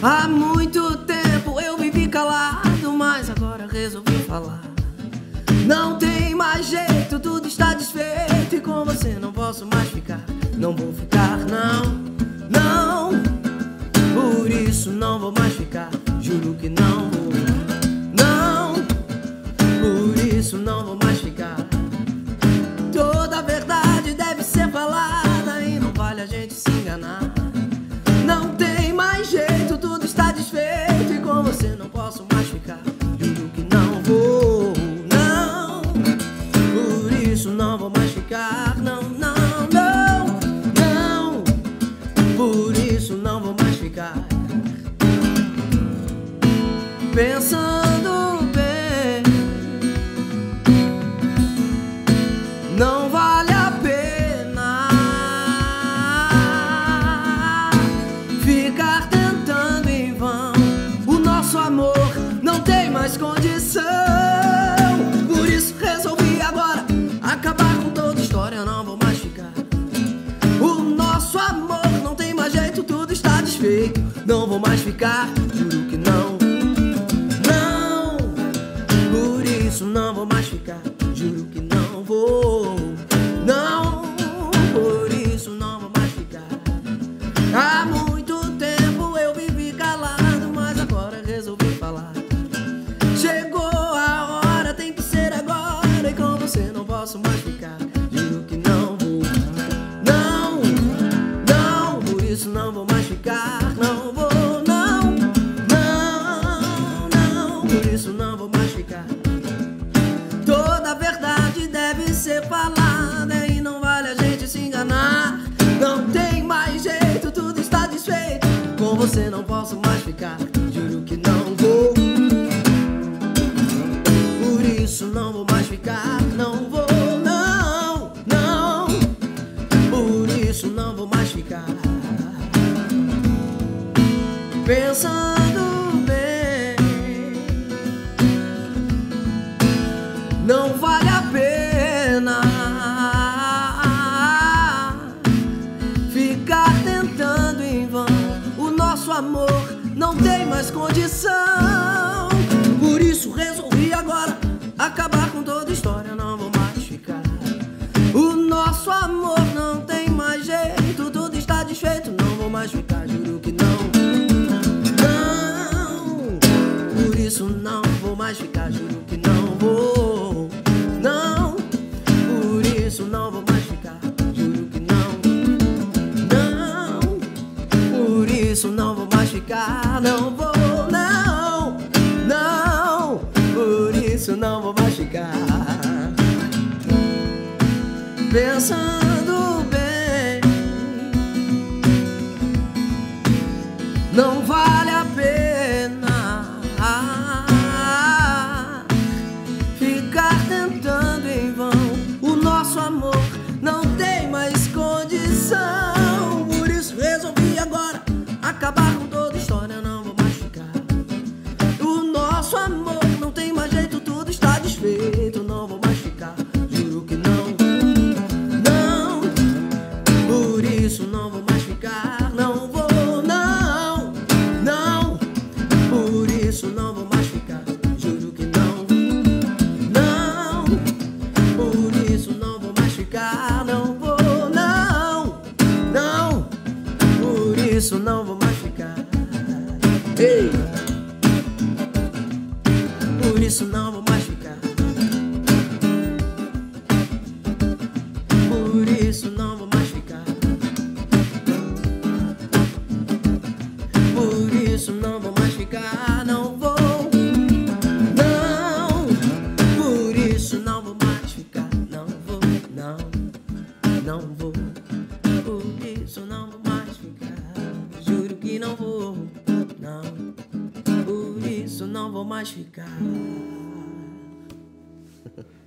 Há muito tempo eu vivi calado, mas agora resolvi falar. Não tem mais jeito, tudo está desfeito e com você não posso mais ficar. Não vou ficar, não, não. Por isso não vou mais ficar. Juro que não vou, ficar. Pensando Não vou mais ficar, juro não vou mais ficar. Não vou, não, não, não, por isso não vou mais ficar. Toda verdade deve ser falada e não vale a gente se enganar. Não tem mais jeito, tudo está desfeito. Com você não posso mais ficar. Pensando bem. não vale a pena ficar tentando em vão. O nosso amor não tem mais condição. Por isso resolvi agora acabar com toda história. Não vou mais ficar. O nosso amor não tem mais jeito. Tudo está desfeito. Não vou mais ficar. Juro que. Não. Não vou mais ficar. Juro amor não tem mais condição. Por isso resolvi agora acabar com toda história. Não vou mais ficar. O nosso amor não tem mais jeito, tudo está desfeito. Não vou mais ficar. Juro que não. Não. Por isso não vou mais Ei. Por isso não vou mais ficar. Por isso não vou mais ficar. Por isso não vou mais ficar. Não vou. Não. Por isso não vou mais ficar. Não vou. Não. Não vou. Por isso não vou mais ficar. Juro que não vou. Não. Por isso não vou mais ficar.